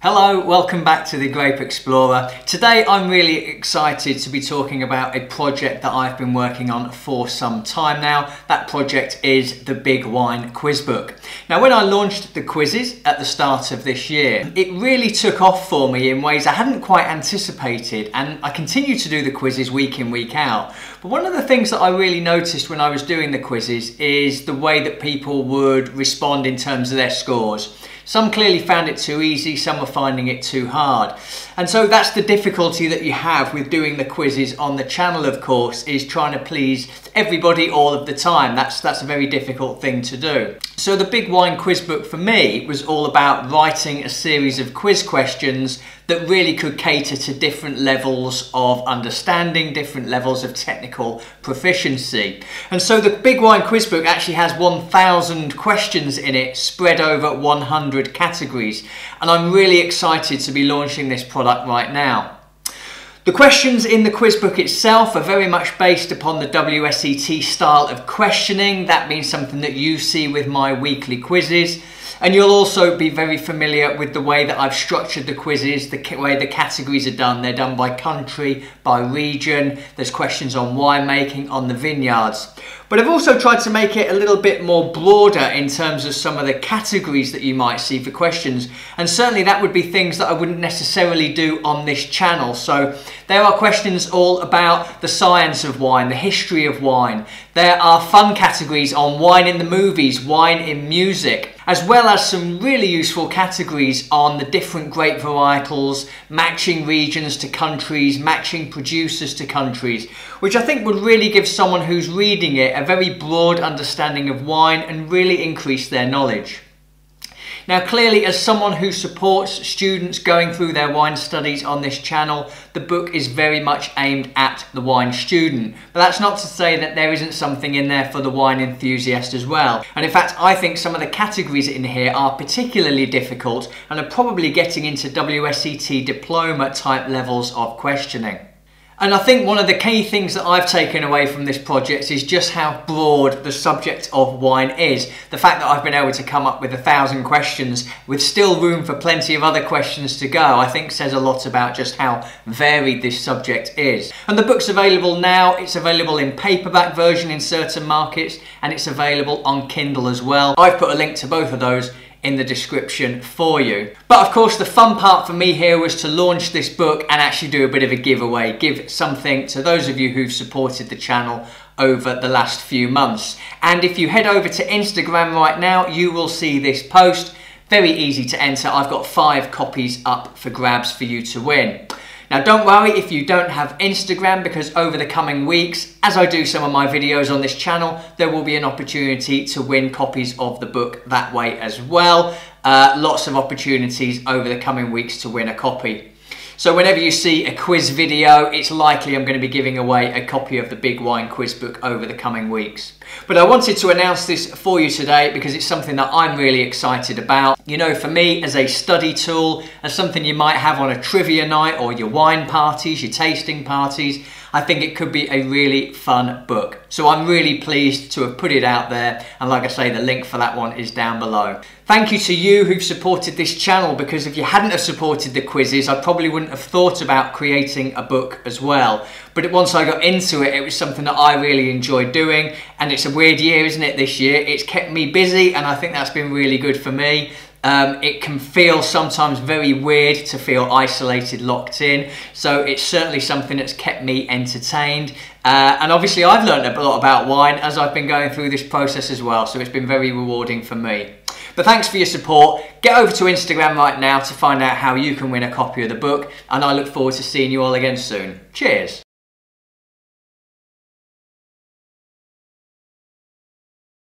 Hello, welcome back to the Grape Explorer. Today I'm really excited to be talking about a project that I've been working on for some time now. That project is the Big Wine Quiz Book. Now when I launched the quizzes at the start of this year, it really took off for me in ways I hadn't quite anticipated and I continue to do the quizzes week in, week out. But one of the things that I really noticed when I was doing the quizzes is the way that people would respond in terms of their scores. Some clearly found it too easy, some were finding it too hard. And so that's the difficulty that you have with doing the quizzes on the channel, of course, is trying to please everybody all of the time. That's, that's a very difficult thing to do. So the Big Wine Quiz Book for me was all about writing a series of quiz questions that really could cater to different levels of understanding, different levels of technical proficiency. And so the Big Wine Quiz Book actually has 1,000 questions in it spread over 100 categories. And I'm really excited to be launching this product right now. The questions in the quiz book itself are very much based upon the WSET style of questioning. That means something that you see with my weekly quizzes. And you'll also be very familiar with the way that I've structured the quizzes, the way the categories are done. They're done by country, by region. There's questions on winemaking, on the vineyards. But I've also tried to make it a little bit more broader in terms of some of the categories that you might see for questions. And certainly that would be things that I wouldn't necessarily do on this channel. So there are questions all about the science of wine, the history of wine. There are fun categories on wine in the movies, wine in music as well as some really useful categories on the different grape varietals, matching regions to countries, matching producers to countries, which I think would really give someone who's reading it a very broad understanding of wine and really increase their knowledge. Now clearly as someone who supports students going through their wine studies on this channel, the book is very much aimed at the wine student. But that's not to say that there isn't something in there for the wine enthusiast as well. And in fact, I think some of the categories in here are particularly difficult and are probably getting into WSET diploma type levels of questioning. And I think one of the key things that I've taken away from this project is just how broad the subject of wine is. The fact that I've been able to come up with a thousand questions with still room for plenty of other questions to go, I think says a lot about just how varied this subject is. And the book's available now, it's available in paperback version in certain markets, and it's available on Kindle as well. I've put a link to both of those in the description for you. But of course the fun part for me here was to launch this book and actually do a bit of a giveaway, give something to those of you who've supported the channel over the last few months. And if you head over to Instagram right now, you will see this post. Very easy to enter. I've got five copies up for grabs for you to win. Now don't worry if you don't have Instagram because over the coming weeks, as I do some of my videos on this channel, there will be an opportunity to win copies of the book that way as well. Uh, lots of opportunities over the coming weeks to win a copy. So whenever you see a quiz video, it's likely I'm going to be giving away a copy of the Big Wine Quiz Book over the coming weeks. But I wanted to announce this for you today because it's something that I'm really excited about. You know, for me, as a study tool, as something you might have on a trivia night or your wine parties, your tasting parties, I think it could be a really fun book. So I'm really pleased to have put it out there. And like I say, the link for that one is down below. Thank you to you who've supported this channel because if you hadn't have supported the quizzes, I probably wouldn't have thought about creating a book as well. But once I got into it, it was something that I really enjoyed doing. And it's a weird year, isn't it, this year? It's kept me busy and I think that's been really good for me. Um, it can feel sometimes very weird to feel isolated, locked in. So it's certainly something that's kept me entertained. Uh, and obviously I've learned a lot about wine as I've been going through this process as well. So it's been very rewarding for me. But thanks for your support. Get over to Instagram right now to find out how you can win a copy of the book. And I look forward to seeing you all again soon. Cheers.